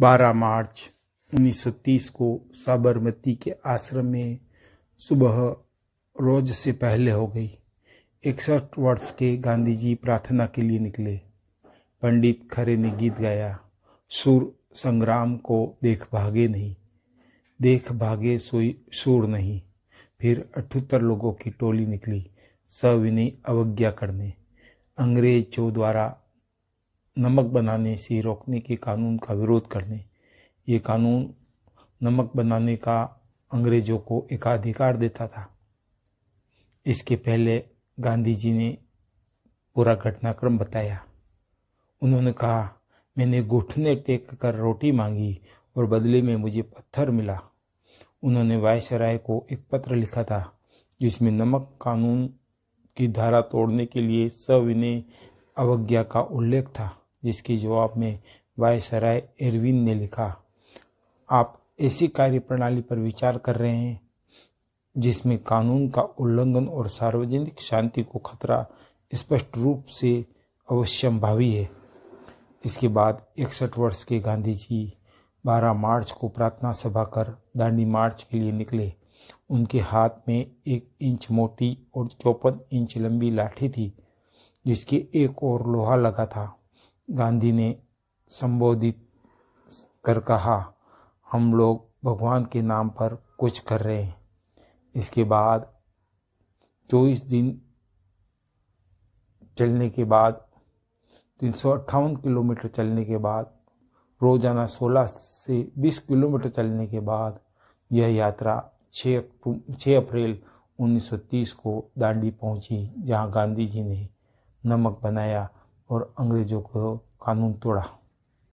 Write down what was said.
12 मार्च 1930 को साबरमती के आश्रम में सुबह रोज से पहले हो गई। इकसठ वर्ष के गांधी जी प्रार्थना के लिए निकले। पंडित खरे ने गीत गाया। सुर संग्राम को देख भागे नहीं। देख भागे सोई सुर नहीं। फिर अठहत्तर लोगों की टोली निकली। सविनय अवज्ञा करने। अंग्रेज़ों द्वारा नमक बनाने से रोकने के कानून का विरोध करने। ये कानून नमक बनाने का अंग्रेज़ों को एकाधिकार देता था। इसके पहले गांधी जी ने पूरा घटनाक्रम बताया। उन्होंने कहा, मैंने घुटने टेक कर रोटी मांगी और बदले में मुझे पत्थर मिला। उन्होंने वायसराय को एक पत्र लिखा था, जिसमें नमक कानून की धारा तोड़ने के लिए सविनय अवज्ञा का उल्लेख था। जिसके जवाब में वायसराय एरविन ने लिखा, आप ऐसी कार्यप्रणाली पर विचार कर रहे हैं जिसमें कानून का उल्लंघन और सार्वजनिक शांति को खतरा स्पष्ट रूप से अवश्यंभावी है। इसके बाद इकसठ वर्ष के गांधी जी 12 मार्च को प्रार्थना सभा कर दांडी मार्च के लिए निकले। उनके हाथ में एक इंच मोटी और चौपन इंच लंबी लाठी थी, जिसके एक और लोहा लगा था। गांधी ने संबोधित कर कहा, हम लोग भगवान के नाम पर कुछ कर रहे हैं। इसके बाद, चौबीस दिन चलने के बाद, तीन सौ अट्ठावन किलोमीटर चलने के बाद, रोज़ाना 16 से 20 किलोमीटर चलने के बाद यह यात्रा 6 6 अप्रैल 1930 को दांडी पहुँची, जहाँ गांधी जी ने नमक बनाया। और अंग्रेज़ों को कानून तोड़ा।